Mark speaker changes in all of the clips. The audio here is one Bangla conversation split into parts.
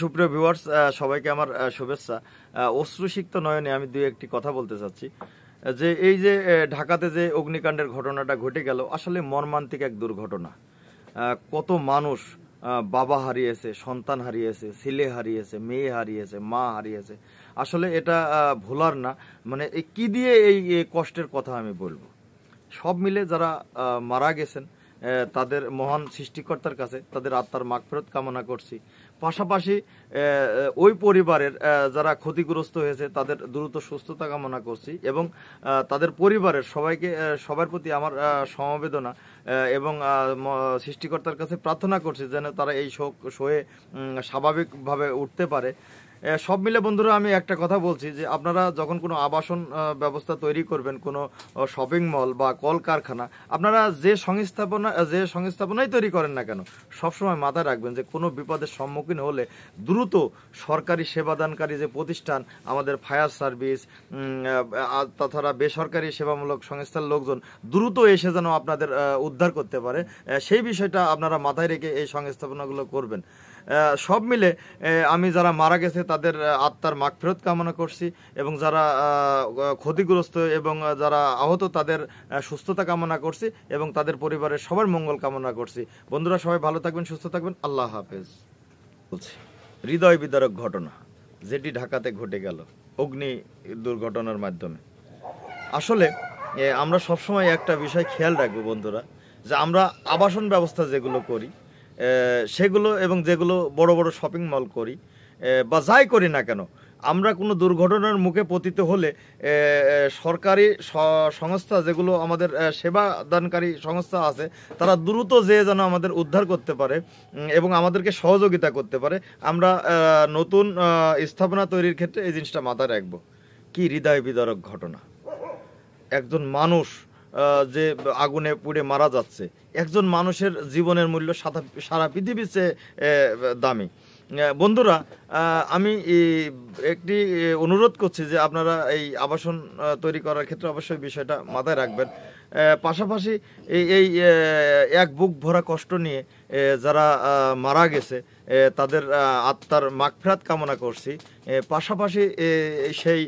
Speaker 1: সুপ্রিয় ভিউয়ার্স সবাইকে আমার শুভেচ্ছা। অশ্রুসিক্ত নয়নে আমি দুই একটি কথা বলতে চাচ্ছি। যে এই যে ঢাকাতে যে অগ্নিকাণ্ডের ঘটনাটা ঘটে গেল, আসলে মর্মান্তিক এক দুর্ঘটনা। কত মানুষ বাবা হারিয়েছে, সন্তান হারিয়েছে, ছেলে হারিয়েছে, মেয়ে হারিয়েছে, মা হারিয়েছে। আসলে এটা ভোলার না। মানে কি দিয়ে এই কষ্টের কথা আমি বলব? সব মিলে যারা মারা গেছেন তাদের মহান সৃষ্টিকর্তার কাছে, তাদের আত্মার মাগফেরত কামনা করছি। পাশাপাশি ওই পরিবারের যারা ক্ষতিগ্রস্ত হয়েছে, তাদের দ্রুত সুস্থতা কামনা করছি এবং তাদের পরিবারের সবাইকে সবার প্রতি আমার সমবেদনা এবং সৃষ্টিকর্তার কাছে প্রার্থনা করছি যেন তারা এই শোক সয়ে স্বাভাবিকভাবে উঠতে পারে। সব মিলে বন্ধুরা আমি একটা কথা বলছি যে আপনারা যখন কোনো আবাসন ব্যবস্থা তৈরি করবেন, কোনো শপিং মল বা কলকারখানা, আপনারা যে সংস্থাপনা যে সংস্থাপনাই তৈরি করেন না কেন, সবসময় মাথায় রাখবেন যে কোনো বিপদের সম্মুখীন হলে দ্রুত সরকারি সেবাদানকারী যে প্রতিষ্ঠান, আমাদের ফায়ার সার্ভিস তাছাড়া বেসরকারি সেবামূলক সংস্থার লোকজন দ্রুত এসে যেন আপনাদের উদ্ধার করতে পারে সেই বিষয়টা আপনারা মাথায় রেখে এই সংস্থাপনাগুলো করবেন। সব মিলে আমি যারা মারা গেছে তাদের আত্মার মাগফিরত কামনা করছি এবং যারা ক্ষতিগ্রস্ত এবং যারা আহত তাদের সুস্থতা কামনা করছি এবং তাদের পরিবারের সবার মঙ্গল কামনা করছি। বন্ধুরা, সবাই ভালো থাকবেন, সুস্থ থাকবেন। আল্লাহ হাফেজ। বলছি, হৃদয় বিদারক ঘটনা যেটি ঢাকাতে ঘটে গেল অগ্নি দুর্ঘটনার মাধ্যমে। আসলে আমরা সবসময় একটা বিষয় খেয়াল রাখব বন্ধুরা, যে আমরা আবাসন ব্যবস্থা যেগুলো করি সেগুলো এবং যেগুলো বড় বড় শপিং মল করি বা যাই করি না কেন, আমরা কোনো দুর্ঘটনার মুখে পতিত হলে সরকারি সংস্থা যেগুলো আমাদের সেবা দানকারী সংস্থা আছে, তারা দ্রুত যে যেন আমাদের উদ্ধার করতে পারে এবং আমাদেরকে সহযোগিতা করতে পারে, আমরা নতুন স্থাপনা তৈরির ক্ষেত্রে এই জিনিসটা মাথায় রাখব। কি হৃদয় বিদারক ঘটনা। একজন মানুষ যে আগুনে পুড়ে মারা যাচ্ছে। একজন মানুষের জীবনের মূল্য সারা পৃথিবীর চেয়ে দামি। বন্ধুরা আমি একটি অনুরোধ করছি যে আপনারা এই আবাসন তৈরি করার ক্ষেত্রে অবশ্যই বিষয়টা মাথায় রাখবেন। পাশাপাশি এই এক বুক ভরা কষ্ট নিয়ে যারা মারা গেছে তাদের আত্মার মাগফিরাত কামনা করছি। পাশাপাশি সেই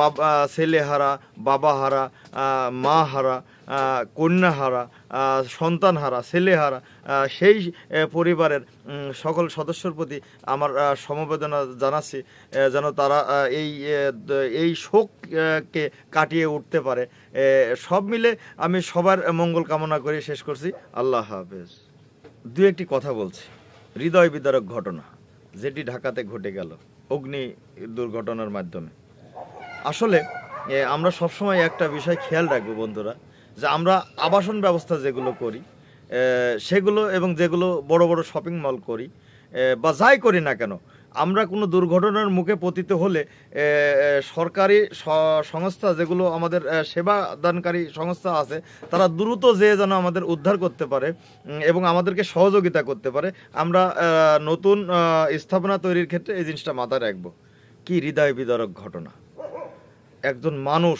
Speaker 1: বাবা ছেলেহারা বাবাহারা আহ, মা হারা আহ, কন্যাহারা সন্তানহারা ছেলেহারা সেই পরিবারের সকল সদস্যর প্রতি আমার সমবেদনা জানাচ্ছি যেন তারা এই এই শোককে কাটিয়ে উঠতে পারে। সব মিলে আমি সবার মঙ্গল কামনা করে শেষ করছি। আল্লাহ হাফেজ। দু একটি কথা বলছি। হৃদয় বিদারক ঘটনা, যেটি ঢাকাতে ঘটে গেল অগ্নি দুর্ঘটনার মাধ্যমে। আসলে আমরা সবসময় একটা বিষয় খেয়াল রাখব বন্ধুরা, যে আমরা আবাসন ব্যবস্থা যেগুলো করি সেগুলো এবং যেগুলো বড় বড় শপিং মল করি বা যাই করি না কেন আমরা কোনো দুর্ঘটনার মুখে পতিত হলে সরকারি সংস্থা যেগুলো আমাদের সেবা দানকারী সংস্থা আছে, তারা দ্রুত যে যেন আমাদের উদ্ধার করতে পারে এবং আমাদেরকে সহযোগিতা করতে পারে, আমরা নতুন স্থাপনা তৈরির ক্ষেত্রে এই জিনিসটা মাথায় রাখব। কি হৃদয় বিদারক ঘটনা। একজন মানুষ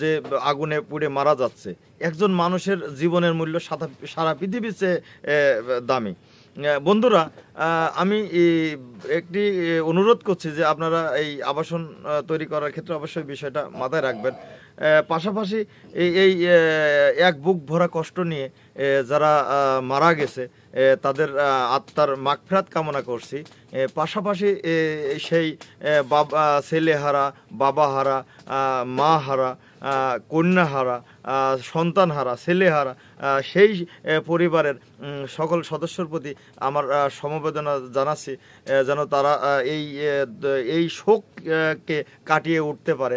Speaker 1: যে আগুনে পুড়ে মারা যাচ্ছে, একজন মানুষের জীবনের মূল্য সারা পৃথিবীর চেয়ে দামি। বন্ধুরা আমি একটি অনুরোধ করছি যে আপনারা এই আবাসন তৈরি করার ক্ষেত্রে অবশ্যই বিষয়টা মাথায় রাখবেন। পাশাপাশি এই এক বুক ভরা কষ্ট নিয়ে যারা মারা গেছে তাদের আত্মার মাগফিরাত কামনা করছি। পাশাপাশি সেই বাবা ছেলেহারা বাবাহারা আহ, মা হারা আহ, কন্যাহারা সন্তানহারা ছেলেহারা সেই পরিবারের সকল সদস্যর প্রতি আমার সমবেদনা জানাচ্ছি যেন তারা এই এই শোককে কাটিয়ে উঠতে পারে।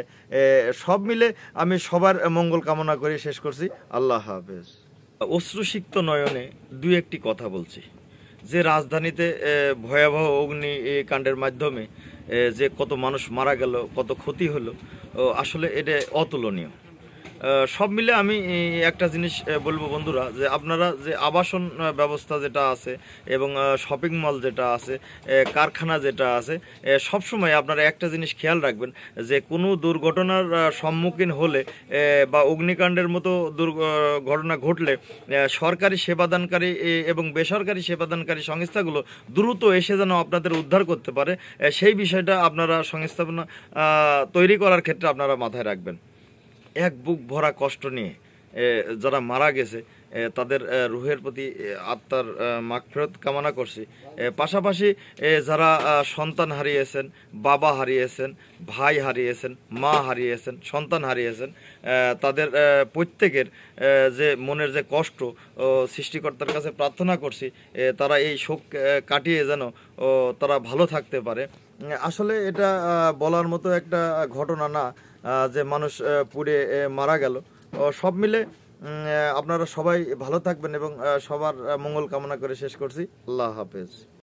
Speaker 1: সব মিলে আমি সবার মঙ্গল কামনা করে শেষ করছি। আল্লাহ হাফেজ। অশ্রুসিক্ত নয়নে দু একটি কথা বলছি। যে রাজধানীতে ভয়াবহ অগ্নি কাণ্ডের মাধ্যমে যে কত মানুষ মারা গেল, কত ক্ষতি হলো আসলে এটা অতুলনীয়। সব মিলে আমি একটা জিনিস বলব বন্ধুরা, যে আপনারা যে আবাসন ব্যবস্থা যেটা আছে এবং শপিং মল যেটা আছে কারখানা যেটা আছে সব সময় আপনারা একটা জিনিস খেয়াল রাখবেন, যে কোনো দুর্ঘটনার সম্মুখীন হলে বা অগ্নিকাণ্ডের মতো দুর্ঘটনা ঘটলে সরকারি সেবাদানকারী এবং বেসরকারি সেবাদানকারী সংস্থাগুলো দ্রুত এসে যেন আপনাদের উদ্ধার করতে পারে সেই বিষয়টা আপনারা সংস্থাপনা তৈরি করার ক্ষেত্রে আপনারা মাথায় রাখবেন। এক বুক ভরা কষ্ট নিয়ে যারা মারা গেছে তাদের রুহের প্রতি আত্মার মাগফিরত কামনা করছি। পাশাপাশি যারা সন্তান হারিয়েছেন, বাবা হারিয়েছেন, ভাই হারিয়েছেন, মা হারিয়েছেন, সন্তান হারিয়েছেন তাদের প্রত্যেকের যে মনের যে কষ্ট সৃষ্টিকর্তার কাছে প্রার্থনা করছি তারা এই শোক কাটিয়ে যেন তারা ভালো থাকতে পারে। আসলে এটা বলার মতো একটা ঘটনা না যে মানুষ পুড়ে মারা গেল। সব মিলে আপনারা সবাই ভালো থাকবেন এবং সবার মঙ্গল কামনা করে শেষ করছি। আল্লাহ হাফেজ।